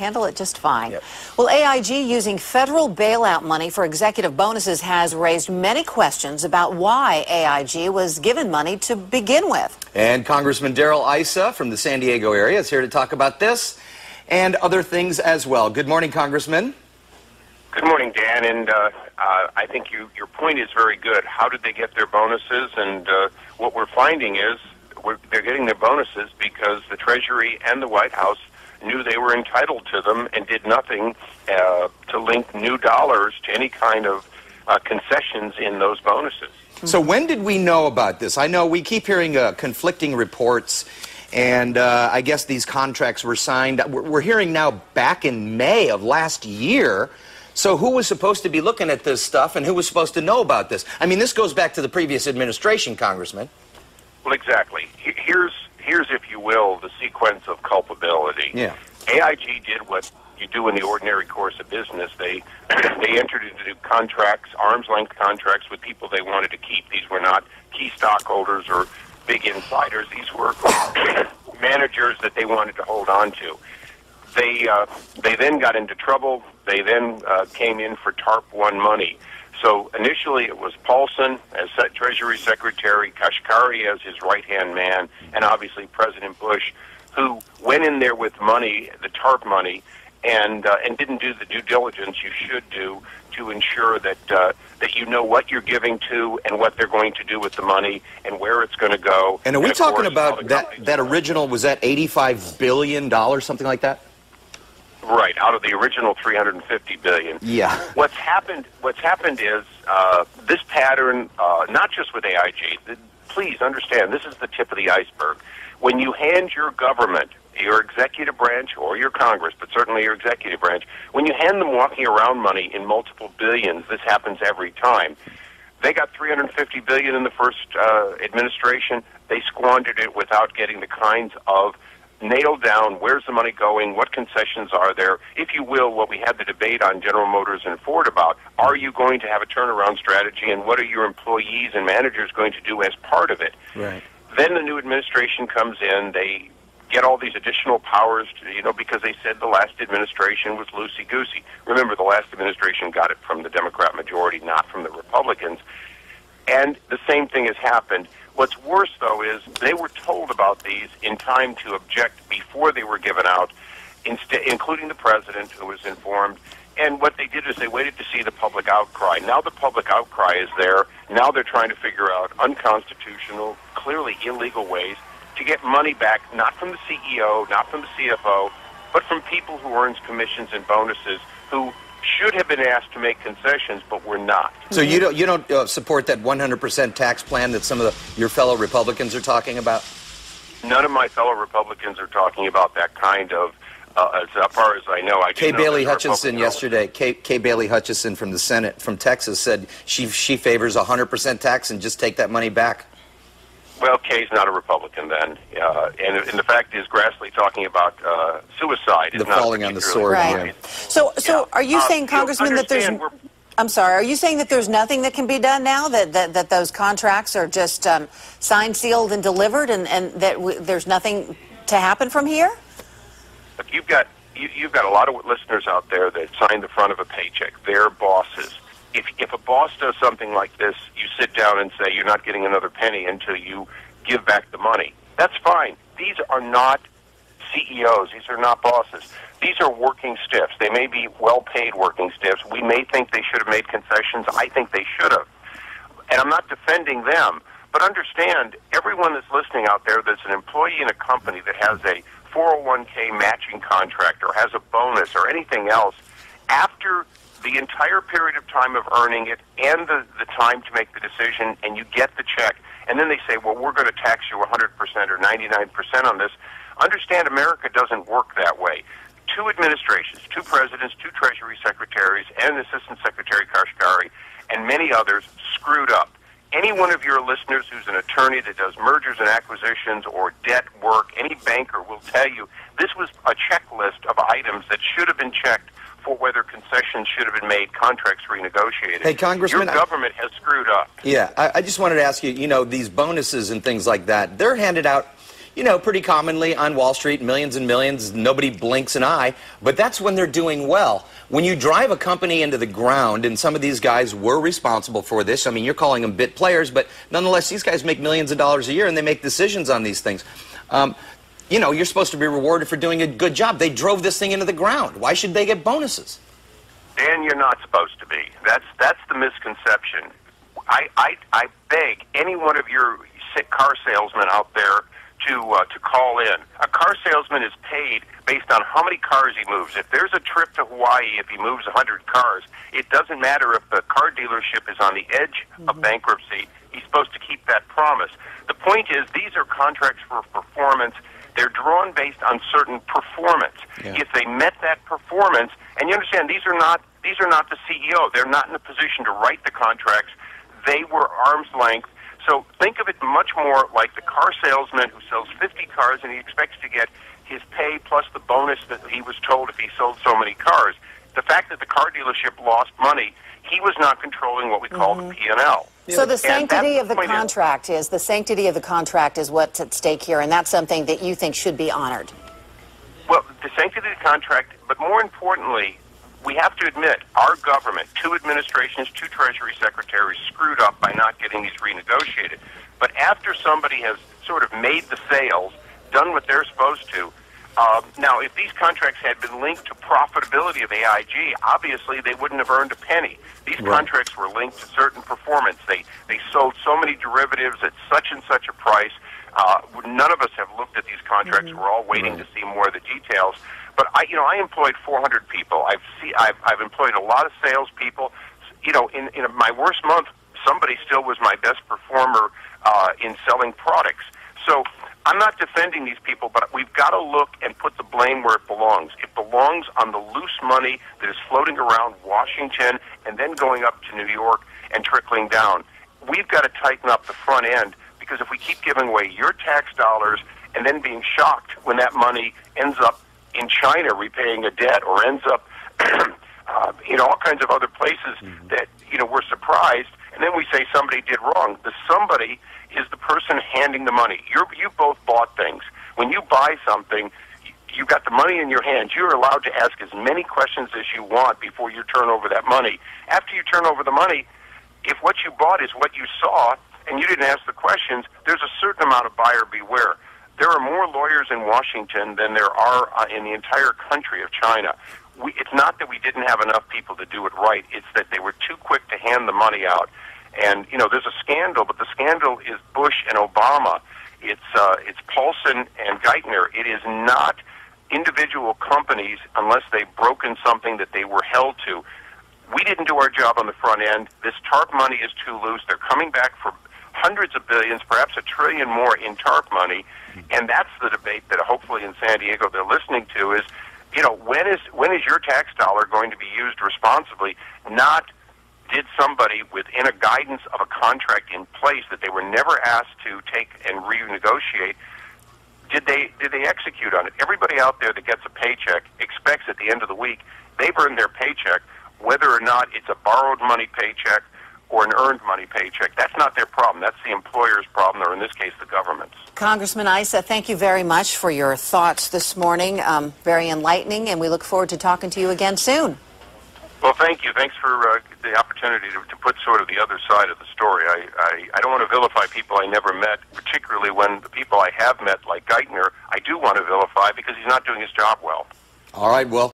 handle it just fine. Yep. Well, AIG using federal bailout money for executive bonuses has raised many questions about why AIG was given money to begin with. And Congressman Darrell Issa from the San Diego area is here to talk about this and other things as well. Good morning, Congressman. Good morning, Dan. And uh, uh, I think you, your point is very good. How did they get their bonuses? And uh, what we're finding is we're, they're getting their bonuses because the Treasury and the White House knew they were entitled to them and did nothing uh, to link new dollars to any kind of uh, concessions in those bonuses. So when did we know about this? I know we keep hearing uh, conflicting reports, and uh, I guess these contracts were signed. We're, we're hearing now back in May of last year. So who was supposed to be looking at this stuff, and who was supposed to know about this? I mean, this goes back to the previous administration, Congressman. Well, exactly. Here's, here's, if you will, the sequence of culpability. Yeah. AIG did what you do in the ordinary course of business. They they entered into contracts, arm's length contracts with people they wanted to keep. These were not key stockholders or big insiders. These were managers that they wanted to hold on to. They uh, they then got into trouble. They then uh, came in for TARP one money. So initially it was Paulson as Treasury Secretary, Kashkari as his right hand man, and obviously President Bush, who went in there with money, the TARP money, and uh, and didn't do the due diligence you should do to ensure that uh, that you know what you're giving to and what they're going to do with the money and where it's going to go. And are we of talking course, about that, that original, was that $85 billion, something like that? Right, out of the original 350 billion. Yeah. What's happened? What's happened is uh, this pattern, uh, not just with AIG. th- Please understand, this is the tip of the iceberg. When you hand your government, your executive branch or your Congress, but certainly your executive branch, when you hand them walking around money in multiple billions, this happens every time. They got 350 billion in the first uh, administration. They squandered it without getting the kinds of nailed down where's the money going, what concessions are there, if you will, what we had the debate on General Motors and Ford about. Are you going to have a turnaround strategy, and what are your employees and managers going to do as part of it? Right. Then the new administration comes in. They get all these additional powers, to, you know, because they said the last administration was loosey goosey. Remember, the last administration got it from the Democrat majority, not from the Republicans. And the same thing has happened. What's worse, though, is they were told about these in time to object before they were given out, insta- including the president, who was informed. And what they did is they waited to see the public outcry. Now the public outcry is there. Now they're trying to figure out unconstitutional, clearly illegal ways to get money back, not from the CEO, not from the CFO, but from people who earns commissions and bonuses who should have been asked to make concessions, but were not. So you don't, you don't uh, support that 100% tax plan that some of the, your fellow Republicans are talking about? None of my fellow Republicans are talking about that kind of, uh, as far as I know. I Kay Bailey Hutchinson yesterday, Kay, Kay Bailey Hutchinson from the Senate from Texas said she she favors 100% tax and just take that money back. Well, Kay's not a Republican then, uh, and, and the fact is, Grassley talking about uh, suicide is The not falling on the sword, Right. yeah. So, so Yeah. are you Uh, saying, you Congressman, that there's? I'm sorry. Are you saying that there's nothing that can be done now? That that, that those contracts are just um, signed, sealed, and delivered, and and that w- there's nothing to happen from here? Look, you've got you, you've got a lot of listeners out there that sign the front of a paycheck. They're bosses. If if a boss does something like this, you sit down and say you're not getting another penny until you give back the money. That's fine. These are not CEOs. These are not bosses. These are working stiffs. They may be well-paid working stiffs. We may think they should have made concessions. I think they should have. And I'm not defending them, but understand everyone that's listening out there that's an employee in a company that has a 401k matching contract or has a bonus or anything else, after the entire period of time of earning it and the, the time to make the decision, and you get the check, and then they say, well, we're going to tax you 100% or 99% on this. Understand America doesn't work that way. Two administrations, two presidents, two Treasury secretaries, and Assistant Secretary Kashkari, and many others screwed up. Any one of your listeners who's an attorney that does mergers and acquisitions or debt work, any banker will tell you this was a checklist of items that should have been checked for whether concessions should have been made, contracts renegotiated. Hey, Congressman, your I- government has screwed up. Yeah, I, I just wanted to ask you, you know, these bonuses and things like that, they're handed out, you know, pretty commonly on Wall Street, millions and millions, nobody blinks an eye, but that's when they're doing well. When you drive a company into the ground, and some of these guys were responsible for this, I mean, you're calling them bit players, but nonetheless, these guys make millions of dollars a year and they make decisions on these things. Um, you know, you're supposed to be rewarded for doing a good job. They drove this thing into the ground. Why should they get bonuses? Dan, you're not supposed to be. That's that's the misconception. I I, I beg any one of your sick car salesmen out there to uh, to call in. A car salesman is paid based on how many cars he moves. If there's a trip to Hawaii, if he moves 100 cars, it doesn't matter if the car dealership is on the edge of bankruptcy. He's supposed to keep that promise. The point is, these are contracts for performance. They're drawn based on certain performance. Yeah. If they met that performance, and you understand, these are not these are not the CEO. They're not in a position to write the contracts. They were arm's length. So think of it much more like the car salesman who sells 50 cars and he expects to get his pay plus the bonus that he was told if he sold so many cars. The fact that the car dealership lost money, he was not controlling what we call the mm-hmm. P&L. So the sanctity of the is- contract is, the sanctity of the contract is what's at stake here, and that's something that you think should be honored. Well, the sanctity of the contract, but more importantly, we have to admit our government, two administrations, two Treasury secretaries, screwed up by not getting these renegotiated. But after somebody has sort of made the sales, done what they're supposed to, uh, now if these contracts had been linked to profitability of AIG, obviously they wouldn't have earned a penny. These Right. contracts were linked to certain performance. They they sold so many derivatives at such and such a price. Uh, none of us have looked at these contracts. We're all waiting to see more of the details. But I, you know, I employed 400 people. I've see, I've, I've employed a lot of salespeople. You know, in, in my worst month, somebody still was my best performer uh, in selling products. So I'm not defending these people, but we've got to look and put the blame where it belongs. It belongs on the loose money that is floating around Washington and then going up to New York and trickling down. We've got to tighten up the front end because if we keep giving away your tax dollars and then being shocked when that money ends up in China repaying a debt or ends up uh, in all kinds of other places that you know we're surprised, and then we say somebody did wrong. The somebody is the person handing the money. You're, you both bought things. When you buy something, you- you got the money in your hands. You're allowed to ask as many questions as you want before you turn over that money. After you turn over the money, if what you bought is what you saw and you didn't ask the questions, there's a certain amount of buyer beware. There are more lawyers in Washington than there are uh, in the entire country of China. We, it's not that we didn't have enough people to do it right. It's that they were too quick to hand the money out. And you know, there's a scandal, but the scandal is Bush and Obama. It's uh, it's Paulson and Geithner. It is not individual companies unless they've broken something that they were held to. We didn't do our job on the front end. This TARP money is too loose. They're coming back for hundreds of billions, perhaps a trillion more in TARP money, and that's the debate that hopefully in San Diego they're listening to is, you know, when is when is your tax dollar going to be used responsibly? Not did somebody within a guidance of a contract in place that they were never asked to take and renegotiate did they did they execute on it? Everybody out there that gets a paycheck expects at the end of the week they've earned their paycheck, whether or not it's a borrowed money paycheck or an earned money paycheck. That's not their problem. That's the employer's problem, or in this case, the government's. Congressman Issa, thank you very much for your thoughts this morning. Um, very enlightening, and we look forward to talking to you again soon. Well, thank you. Thanks for uh, the opportunity to, to put sort of the other side of the story. I, I, I don't want to vilify people I never met, particularly when the people I have met, like Geithner, I do want to vilify because he's not doing his job well. All right, well.